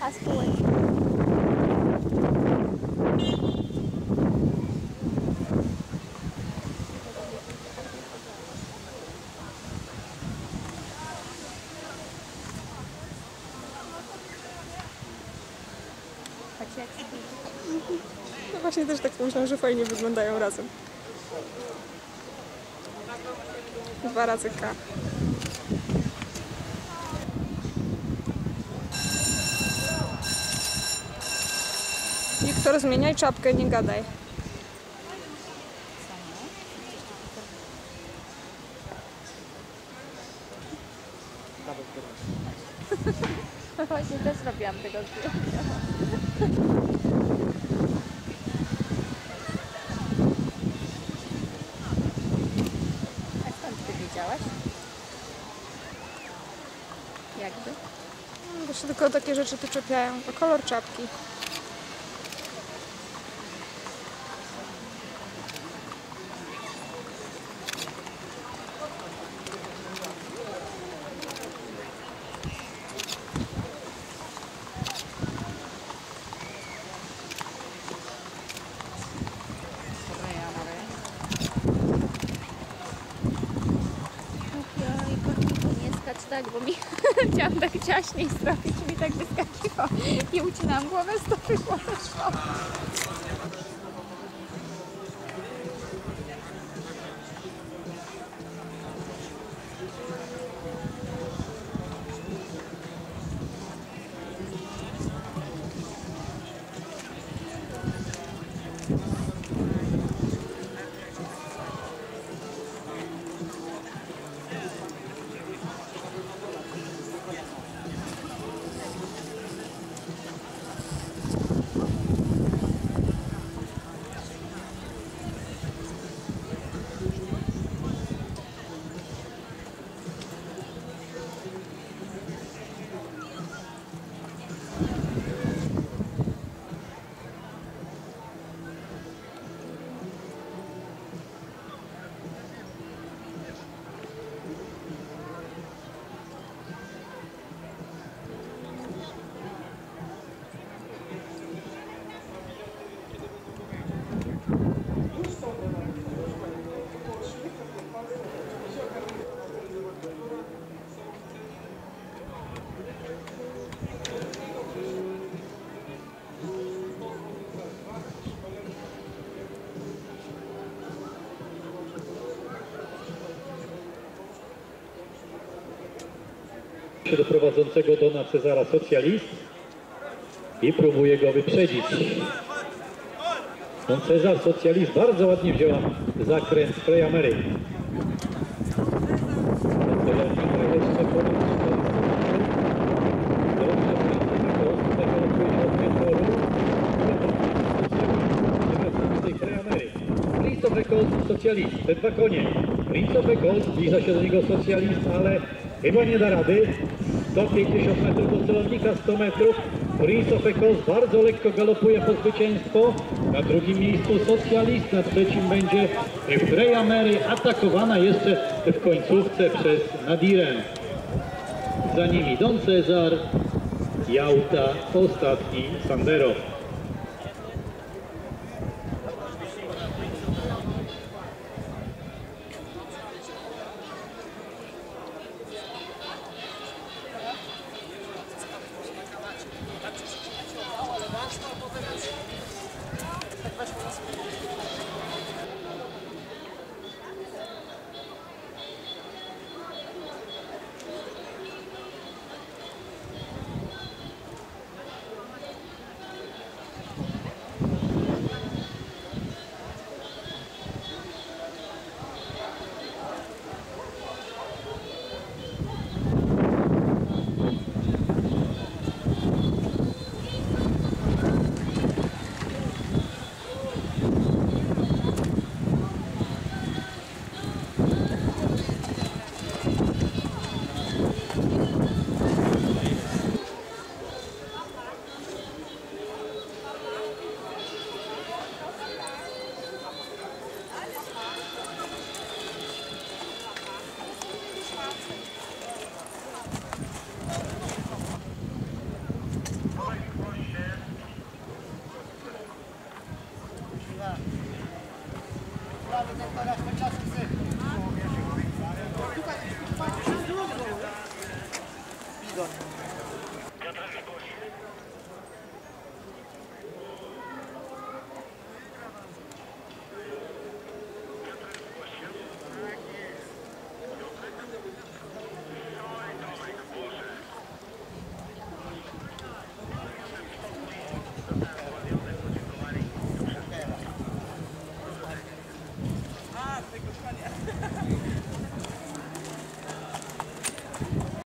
A spółek. Patrzcie jak sobie No właśnie też tak pomyślałam, że fajnie wyglądają razem. Dwa razy K. Wiktor, zmieniaj czapkę, nie gadaj. Właśnie też robiłam tego zdjęcia. A skąd ty wiedziałaś? Jakby? Bo się tylko takie rzeczy tu czepiają. A kolor czapki. Tak, bo mi chciałam tak ciaśniej zrobić, mi tak wyskakiło i ucinałam głowę, stopy głowę szło. Do prowadzącego Dona Cezara socjalist i próbuje go wyprzedzić. Don Cezar socjalist bardzo ładnie wzięła zakręt Freya Mary. Don Cezar jeszcze ponad 400 Dobrze, Francisco, zakończył od metoru. Freya Mary. Prince socjalist, te dwa konie. Prince of Eccles, zbliża się do niego socjalist, ale chyba nie da rady. 150 metrów do celownika, 100 metrów. Prince of Eccles bardzo lekko galopuje po zwycięstwo. Na drugim miejscu socjalist, na trzecim będzie Freya Mary, atakowana jeszcze w końcówce przez Nadirem. Za nimi Don Cezar, Jałta, ostatni Sandero.